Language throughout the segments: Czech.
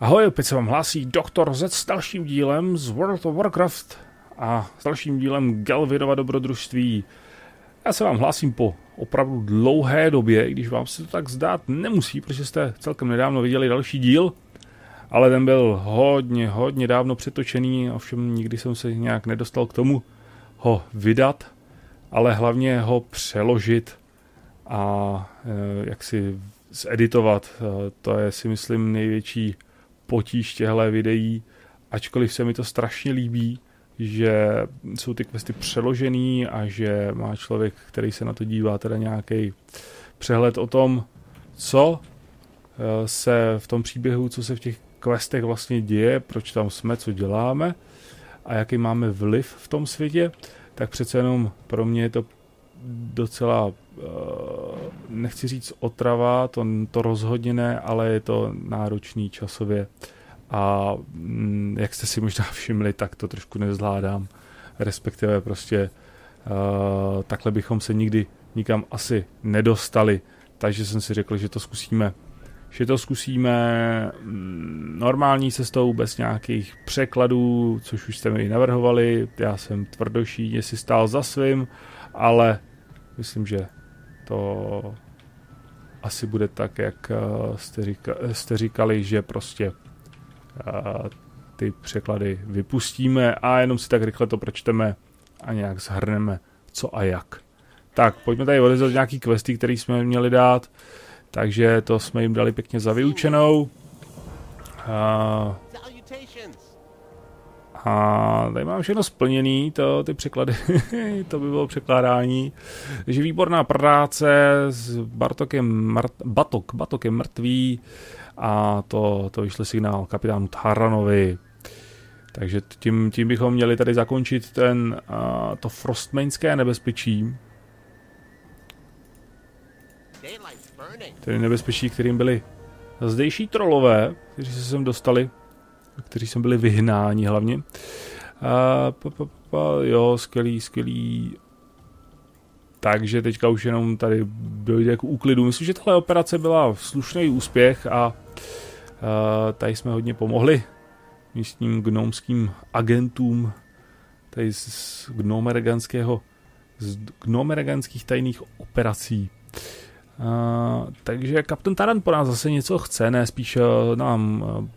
Ahoj, opět se vám hlásí Doktor Z s dalším dílem z World of Warcraft a s dalším dílem Galvidova dobrodružství. Já se vám hlásím po opravdu dlouhé době, když vám se to tak zdát nemusí, protože jste celkem nedávno viděli další díl, ale ten byl hodně, hodně dávno přetočený, ovšem nikdy jsem se nějak nedostal k tomu ho vydat, ale hlavně ho přeložit a e, jak si zeditovat. E, to je si myslím největší potíž těchto videí, ačkoliv se mi to strašně líbí, že jsou ty questy přeložený a že má člověk, který se na to dívá, teda nějaký přehled o tom, co eh, se v tom příběhu, co se v těch questech vlastně děje, proč tam jsme, co děláme a jaký máme vliv v tom světě, tak přece jenom pro mě je to docela, eh, nechci říct otrava, to, to rozhodně ne, ale je to náročný časově. A mm, jak jste si možná všimli, tak to trošku nezvládám, respektive prostě uh, takhle bychom se nikdy nikam asi nedostali, takže jsem si řekl, že to zkusíme že to zkusíme mm, normální cestou, bez nějakých překladů, což už jste mi navrhovali. Já jsem tvrdoší, si stál za svým, ale myslím, že to asi bude tak, jak eh, jste, říka, jste říkali, že prostě uh, ty překlady vypustíme a jenom si tak rychle to pročteme a nějak zhrneme co a jak. Tak, pojďme tady odezvat nějaký questy, které jsme měli dát. Takže to jsme jim dali pěkně za vyučenou. A, a tady mám všechno splněný, to, ty překlady, to by bylo překládání. Takže výborná práce s Bartokem, mrt, Batok, Batok je mrtvý a to, to vyšle signál kapitánu Taranovi. Takže tím, tím bychom měli tady zakončit ten, uh, to frostmainské nebezpečí. Tedy nebezpečí, kterým byli zdejší trolové, kteří se sem dostali, kteří sem byli vyhnáni hlavně. A, pa, pa, pa, jo, skvělý, skvělý. Takže teďka už jenom tady dojde k úklidu. Myslím, že tahle operace byla slušný úspěch a, a tady jsme hodně pomohli místním gnomským agentům tady z gnomereganského z gnomereganských tajných operací. Uh, takže kapten Taran po nás zase něco chce, ne spíš uh, nám uh,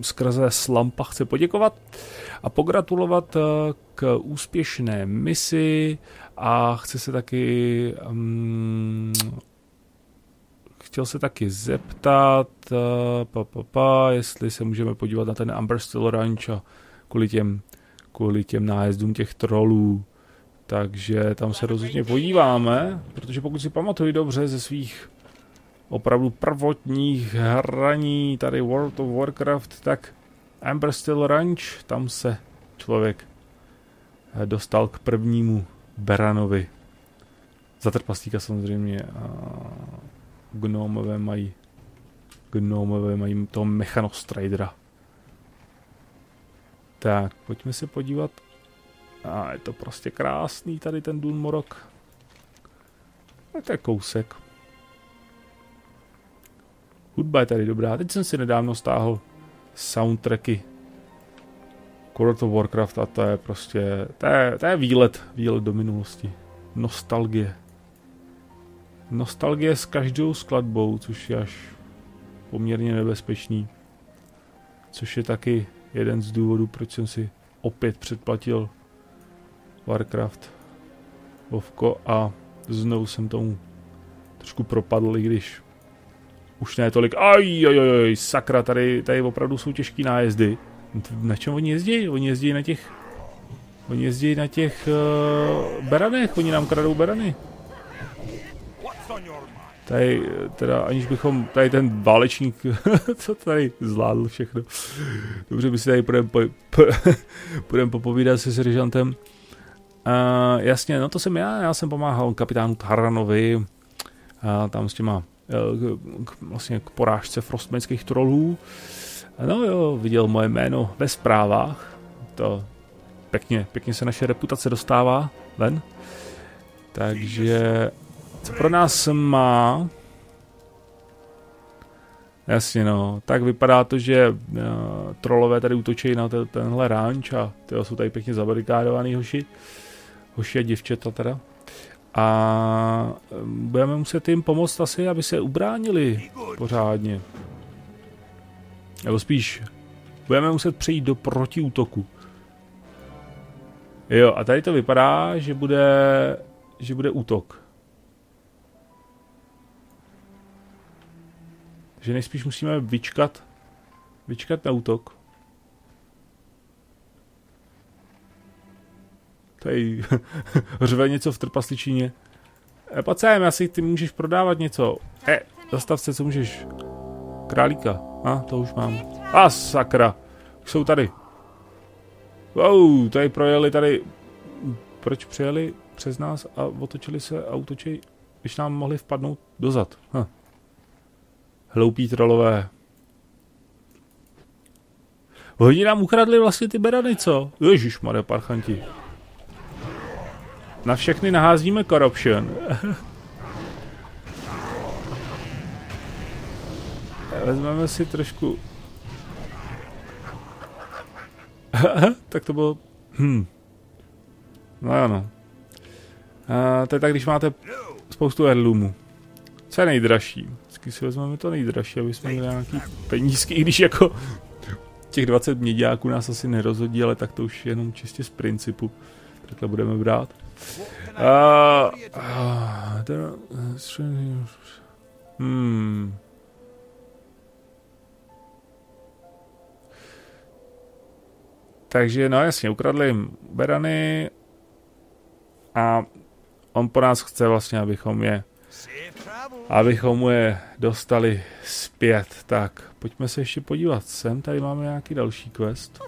skrze Slampa chce poděkovat a pogratulovat uh, k úspěšné misi a chce se taky um, chtěl se taky zeptat uh, pa, pa, pa, jestli se můžeme podívat na ten Amberstill Ranch a kvůli těm, kvůli těm nájezdům těch trolů takže tam se rozhodně podíváme, protože pokud si pamatuju dobře ze svých opravdu prvotních hraní tady World of Warcraft, tak Amber Still Ranch, tam se člověk dostal k prvnímu Beranovi. Za trpaslíka samozřejmě a gnomové mají gnomové mají toho Mechanostridera. Tak, pojďme se podívat a je to prostě krásný tady ten Dunmorok. To je kousek. Hudba je tady dobrá. Teď jsem si nedávno stáhl soundtracky World of Warcraft a to je prostě, to je, to je výlet, výlet do minulosti. Nostalgie. Nostalgie s každou skladbou, což je až poměrně nebezpečný. Což je taky jeden z důvodů, proč jsem si opět předplatil Warcraft Vovko a znovu jsem tomu trošku propadl, i když už ne tolik. Aj, aj, aj, sakra, tady, tady opravdu jsou těžký nájezdy. Na čem oni jezdí? Oni jezdí na těch... Oni jezdí na těch uh, beranech, oni nám kradou berany. Tady, teda aniž bychom, tady ten válečník, co tady zvládl všechno. Dobře, my si tady půjdeme po, po, půjdem popovídat se seržantem. Uh, jasně, no to jsem já, já jsem pomáhal kapitánu Taranovi, uh, tam s těma, uh, k, vlastně k porážce frostmenských trolů. No jo, viděl moje jméno ve zprávách, to pěkně, pěkně se naše reputace dostává ven. Takže, co pro nás má, Jasně no, tak vypadá to, že uh, trolové tady útočí na te, tenhle ranč a tyjo, jsou tady pěkně zabarikádovaný hoši. Hoši a děvčata teda. A budeme muset jim pomoct asi, aby se ubránili pořádně. Nebo spíš, budeme muset přejít do protiútoku. Jo, a tady to vypadá, že bude, že bude útok. Že nejspíš musíme vyčkat, vyčkat na útok. Tady řve něco v trpasličíně. E, sem, asi ty můžeš prodávat něco. E, zastav se, co můžeš. Králíka. A, to už mám. A, sakra. Už jsou tady. Wow, tady projeli tady... Proč přijeli přes nás a otočili se a útočí, když nám mohli vpadnout dozad. Hm. Hloupí trolové. Oni nám ukradli vlastně ty berany, co? Ježišmarja, parchanti. Na všechny naházíme corruption. Vezmeme si trošku... tak to bylo... Hm. No ano. A to je tak, když máte spoustu heirloomů. Co je nejdražší? Vždycky si vezmeme to nejdražší, aby jsme měli nějaký penízky, i když jako těch 20 měďáků nás asi nerozhodí, ale tak to už jenom čistě z principu. Takhle budeme brát. Uh, uh, hmm. Takže no jasně, ukradli jim berany a on po nás chce vlastně, abychom je abychom je dostali zpět. Tak, pojďme se ještě podívat sem, tady máme nějaký další quest.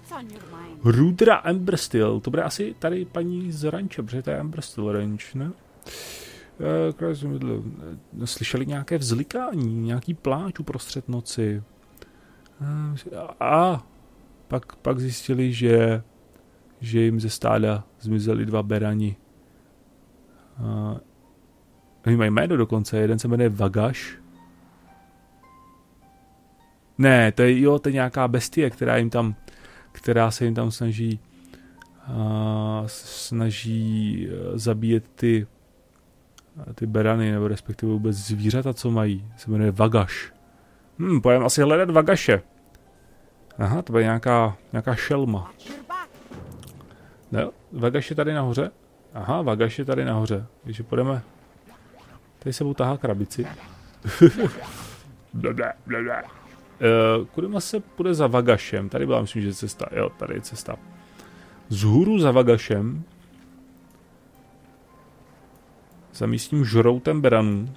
Rudra Emberstill, to bude asi tady paní z ranče, protože to je Emberstill range, ne? Eh, slyšeli nějaké vzlikání, nějaký pláč uprostřed noci. Eh, a pak, pak zjistili, že, že jim ze stáda zmizeli dva berani. Oni mají jméno dokonce, jeden se jmenuje Vagaš. Ne, to je, jo, to je nějaká bestie, která jim tam, která se jim tam snaží uh, snaží uh, zabíjet ty uh, ty berany, nebo respektive vůbec zvířata, co mají. Se jmenuje Vagaš. Hm, pojďme asi hledat Vagaše. Aha, to bude nějaká, nějaká šelma. No, Vagaš je tady nahoře. Aha, Vagaš je tady nahoře. Takže půjdeme Tady sebou tahá krabici. blabla, blabla. Uh, kudy se půjde za Vagašem? Tady byla, myslím, že cesta. Jo, tady je cesta. Zhůru za Vagašem za místním žroutem beranů.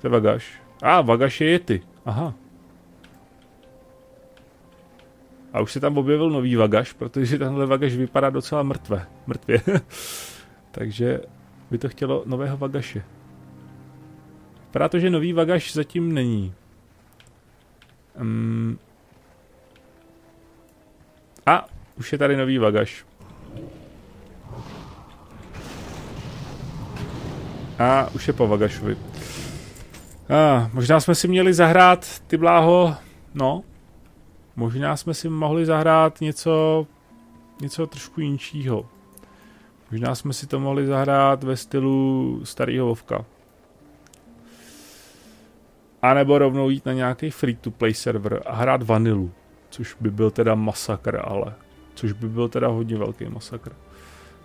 To je Vagaš. A, ah, Vagaš je Yeti. Aha. A už se tam objevil nový Vagaš, protože tenhle Vagaš vypadá docela mrtvé. Mrtvě. Takže by to chtělo nového Vagaše. Vypadá to, že nový Vagaš zatím není. Um, a, už je tady nový Vagaš. A, už je po Vagašovi. A, možná jsme si měli zahrát, ty bláho, no, možná jsme si mohli zahrát něco, něco trošku jinčího. Možná jsme si to mohli zahrát ve stylu starého Vovka. A nebo rovnou jít na nějaký free-to-play server a hrát vanilu. Což by byl teda masakr, ale. Což by byl teda hodně velký masakr.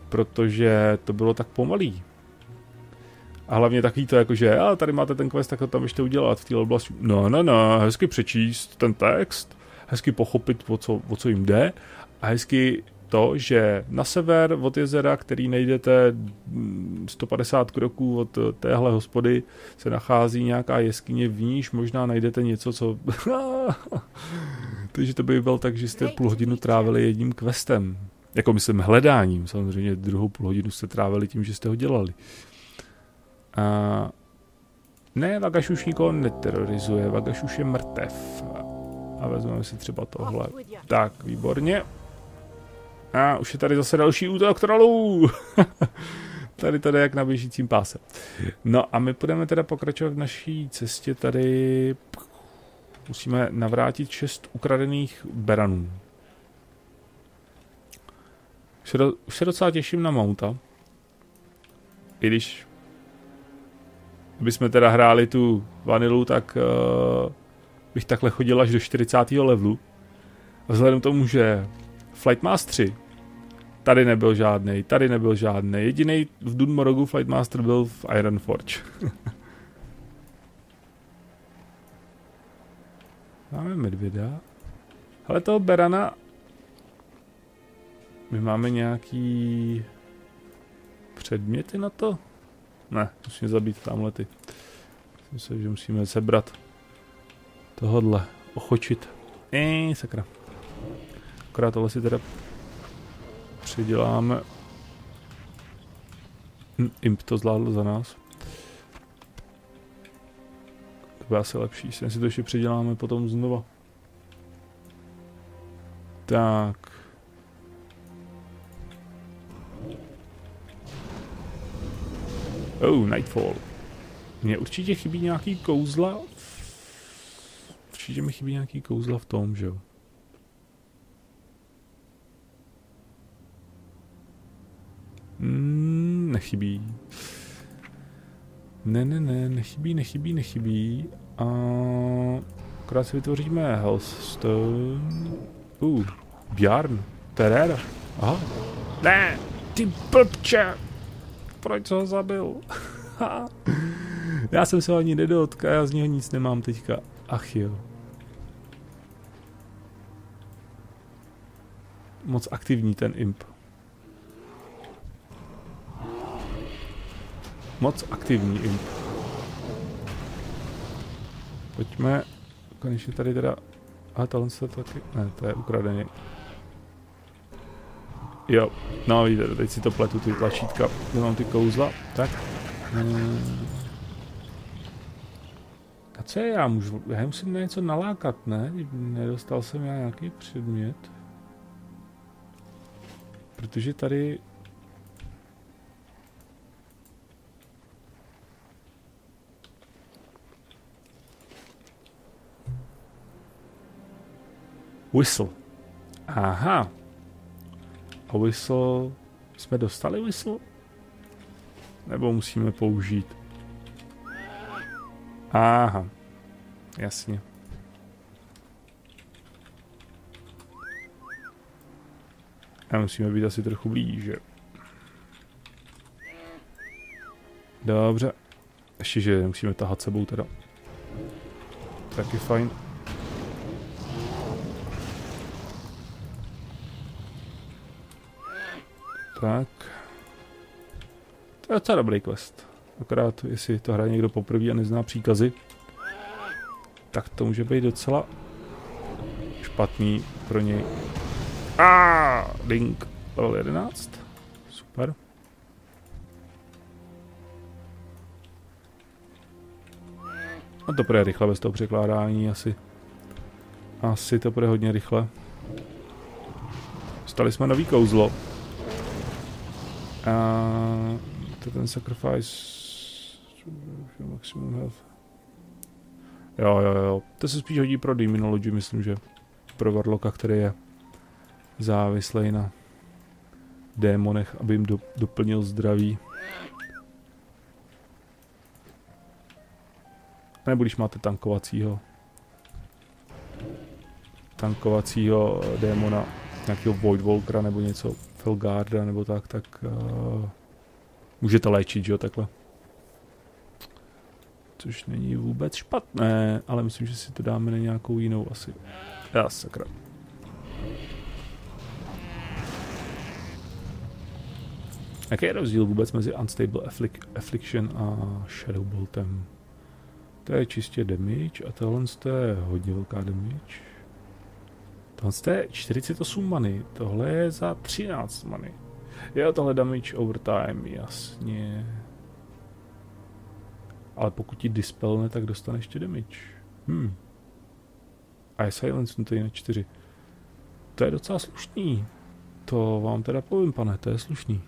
Protože to bylo tak pomalý. A hlavně takový to jako, že a tady máte ten quest, tak to tam ještě udělat v té oblasti. No, no, no, hezky přečíst ten text, hezky pochopit, o co, o co jim jde a hezky to, že na sever od jezera, který nejdete 150 kroků od téhle hospody, se nachází nějaká jeskyně, v níž možná najdete něco, co... Takže to by byl tak, že jste půl hodinu trávili jedním questem. Jako myslím hledáním, samozřejmě druhou půl hodinu jste trávili tím, že jste ho dělali. A ne, Vagaš už nikoho neterorizuje, Vagaš už je mrtev. A vezmeme si třeba tohle. Tak, výborně. A už je tady zase další útok trolů. tady jde jak na běžícím páse. No a my budeme teda pokračovat v naší cestě tady. Musíme navrátit šest ukradených beranů. Už se, do, už se docela těším na Mounta. I když bychom teda hráli tu vanilu, tak uh, bych takhle chodil až do 40. levelu. Vzhledem k tomu, že Flight Master 3 tady nebyl žádný, tady nebyl žádný. Jediný v Dunmorogu Flight Master byl v Iron Forge. Máme medvěda. Ale toho Berana... My máme nějaký... Předměty na to? Ne, musíme zabít tamhle ty. Myslím si, že musíme sebrat tohodle, ochočit. Ej, sakra. Akorát tohle si teda přiděláme. Hm, Imp to zvládl za nás. To bude asi lepší, si to ještě přiděláme potom znova. Tak. Oh, Nightfall. Mně určitě chybí nějaký kouzla. Určitě mi chybí nějaký kouzla v tom, že jo. Nechybí. Ne, ne, ne, nechybí, nechybí, nechybí. A akorát si vytvoříme Hellstone. Uh, Bjarn. Terera. Aha. Ne, ty blbče. Proč ho zabil? já jsem se ho ani nedotkl, já z něho nic nemám teďka. Ach jo. Moc aktivní ten imp. Moc aktivní imp. Pojďme, konečně tady teda, a tohle se taky, ne, to je ukradený. Jo, no vidíte, teď si to pletu ty tlačítka, kde mám ty kouzla, tak. A co je já můžu, já musím na něco nalákat, ne? Nedostal jsem já nějaký předmět. Protože tady Whistle. Aha. A whistle... Jsme dostali whistle? Nebo musíme použít? Aha. Jasně. A musíme být asi trochu blíže. Dobře. Ještě, že musíme tahat sebou teda. Taky fajn. Tak. To je docela dobrý quest. Akorát, jestli to hraje někdo poprvé a nezná příkazy, tak to může být docela špatný pro něj. A Link level 11. Super. A to bude rychle bez toho překládání asi. Asi to bude hodně rychle. Stali jsme nový kouzlo. A to ten sacrifice maximum health. Jo, jo, jo. To se spíš hodí pro Demonology, myslím, že pro Warlocka, který je závislý na démonech, aby jim do, doplnil zdraví. Nebo když máte tankovacího tankovacího démona, nějakého Voidwalkera nebo něco, Felgarda nebo tak, tak uh, můžete léčit, že jo, takhle. Což není vůbec špatné, ale myslím, že si to dáme na nějakou jinou asi. Já sakra. Jaký je rozdíl vůbec mezi Unstable Afflic Affliction a Shadow Boltem? To je čistě damage a tohle je hodně velká damage. Tohle je 48 many, tohle je za 13 many. Jo, tohle damage overtime, jasně. Ale pokud ti dispelne, tak dostane ještě damage. Hmm. A je silence no na 4. To je docela slušný. To vám teda povím, pane, to je slušný.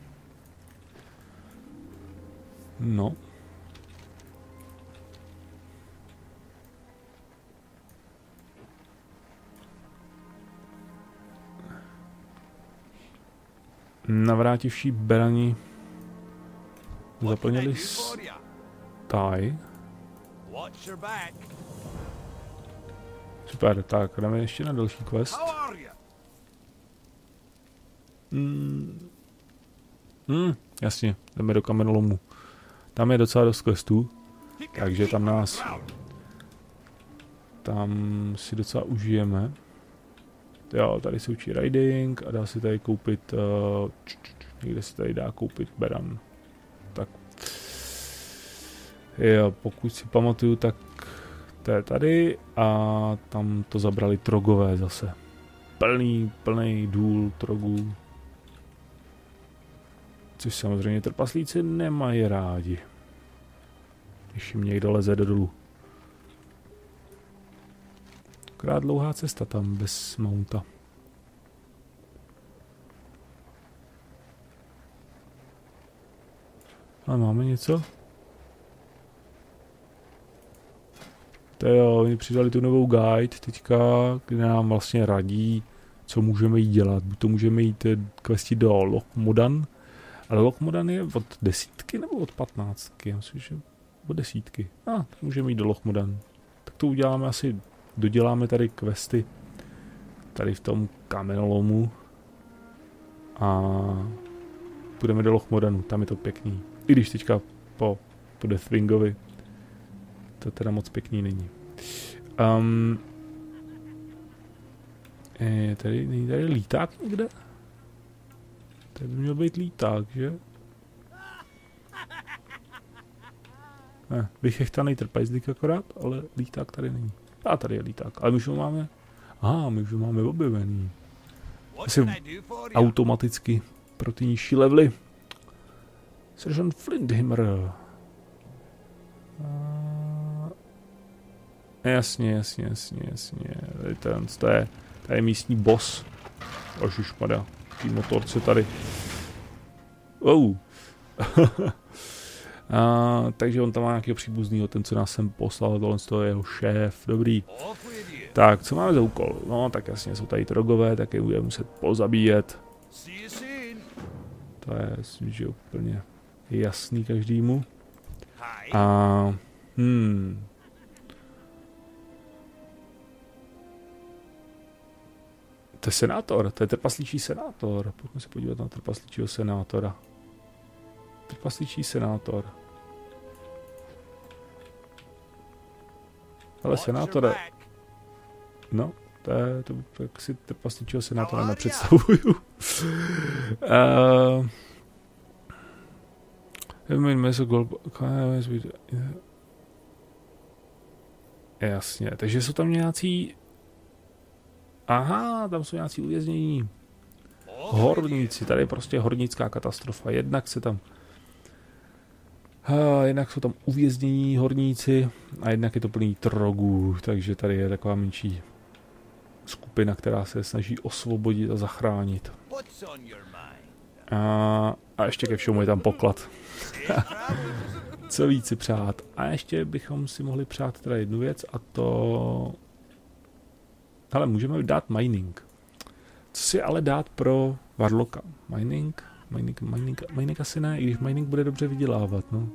No. Navrátivší berani zaplnili taj. Super, tak jdeme ještě na další quest. Hmm. Hmm, jasně, jdeme do kamenolomu. Tam je docela dost questů, takže tam nás tam si docela užijeme. Jo, tady se učí riding a dá se tady koupit, uh, někde se tady dá koupit beran. Tak jo, pokud si pamatuju, tak to je tady a tam to zabrali trogové zase. Plný, plný důl trogů. Což samozřejmě trpaslíci nemají rádi. Když jim někdo leze do dolu. Krát dlouhá cesta tam bez mounta. A máme něco? To jo, oni přidali tu novou guide teďka, kde nám vlastně radí, co můžeme jí dělat. Buď to můžeme jít kvesti do Lochmodan, ale Lochmodan je od desítky nebo od patnáctky? Já myslím, že od desítky. A, ah, můžeme jít do Lochmodan. Tak to uděláme asi, doděláme tady questy tady v tom kamenolomu a půjdeme do Lochmodanu, tam je to pěkný. I když teďka po, po Deathwingovi to teda moc pěkný není. Um, je tady, není tady líták někde? Tady by měl být líták, že? Ne, vychechtaný trpajzlík akorát, ale líták tady není. A tady je líták, ale my už ho máme. Aha, my už ho máme objevený. Asi automaticky pro ty nižší levely. Sergeant Flindhimmer. Uh, jasně, jasně, jasně, jasně. Tady ten, to je, to je místní boss. Až už padá. Tý motorce tady. Oh. A, takže on tam má nějakého příbuznýho, ten, co nás sem poslal, tohle to je jeho šéf, dobrý. Tak, co máme za úkol? No, tak jasně, jsou tady drogové, tak je budeme muset pozabíjet. To je, myslím, že úplně jasný každému. A, hmm, To je senátor, to je trpaslíčí senátor. Pojďme se podívat na trpaslíčího senátora. Trpaslíčí senátor. Ale senátore... No, to je, to, jak si trpaslíčího senátora nepředstavuju. uh, Jasně, takže jsou tam nějací Aha, tam jsou nějací uvěznění. Horníci, tady je prostě hornická katastrofa. Jednak se tam jednak jsou tam uvěznění horníci a jednak je to plný trogů, takže tady je taková menší skupina, která se snaží osvobodit a zachránit. A, a ještě ke všemu je tam poklad. Co víc si přát. A ještě bychom si mohli přát teda jednu věc a to ale můžeme dát mining. Co si ale dát pro Warlocka? Mining? Mining, mining, mining asi ne, i když mining bude dobře vydělávat, no.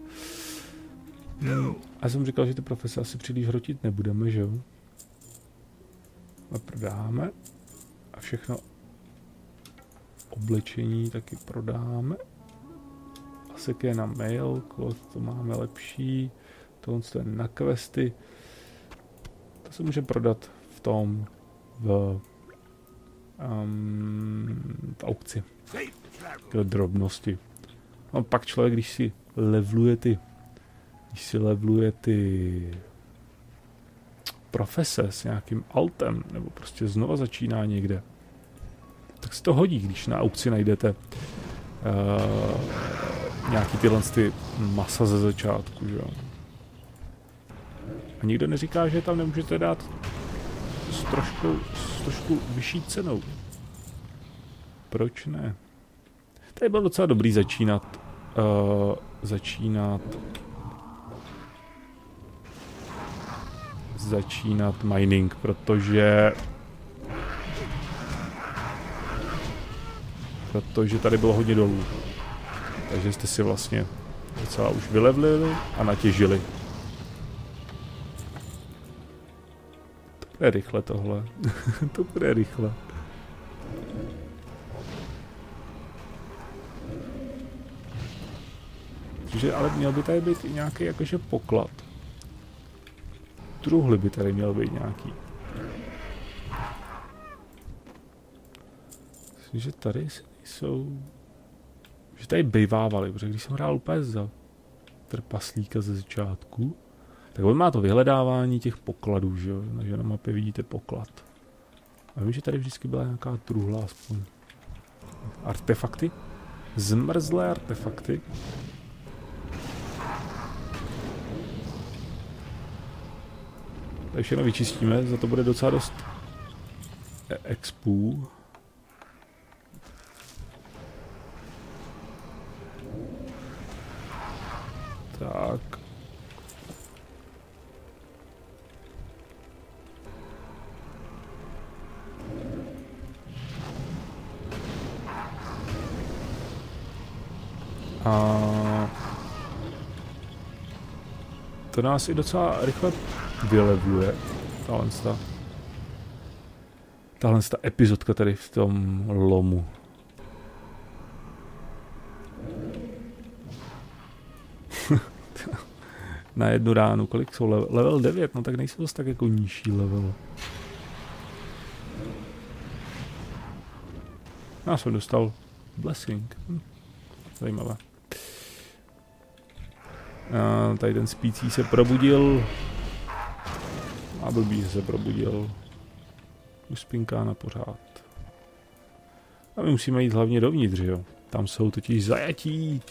Hmm, a jsem říkal, že ty profese asi příliš hrotit nebudeme, že jo? A prodáme. A všechno oblečení taky prodáme. Asi je na mail, to máme lepší. Tohle je na questy. To se může prodat v tom v, um, v aukci. Takové drobnosti. No pak člověk, když si levluje ty, když si levluje ty profese s nějakým altem, nebo prostě znova začíná někde, tak se to hodí, když na aukci najdete uh, nějaký tyhle ty masa ze začátku, že jo. A nikdo neříká, že tam nemůžete dát s trošku, s trošku vyšší cenou. Proč ne? Tady bylo docela dobrý začínat uh, začínat začínat mining, protože protože tady bylo hodně dolů. Takže jste si vlastně docela už vylevlili a natěžili. To bude rychle tohle. to bude rychle. Takže ale měl by tady být i nějaký jakože poklad. Truhly by tady měl být nějaký. Myslím, že tady jsou... Že tady bejvávali, protože když jsem hrál úplně za trpaslíka ze začátku, tak on má to vyhledávání těch pokladů, že jo? Takže na mapě vidíte poklad. A vím, že tady vždycky byla nějaká truhla aspoň. Artefakty? Zmrzlé artefakty. Tady všechno vyčistíme, za to bude docela dost e- expů. Tak. A to nás i docela rychle vylevuje. Tahle ta, tahle ta epizodka tady v tom lomu. na jednu ránu, kolik jsou level, level 9, no tak nejsou dost tak jako nižší level. Já jsem dostal blessing. Hm. Zajímavé. A tady ten spící se probudil. A blbý se probudil. Už spinká na pořád. A my musíme jít hlavně dovnitř, jo. Tam jsou totiž zajatí.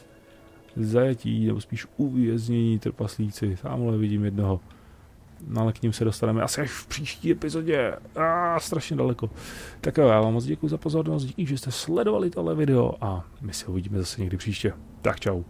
Zajatí, nebo spíš uvěznění trpaslíci. Tamhle vidím jednoho. No ale k ním se dostaneme asi až v příští epizodě. A strašně daleko. Tak jo, já vám moc děkuji za pozornost, díky, že jste sledovali tohle video a my se uvidíme zase někdy příště. Tak čau.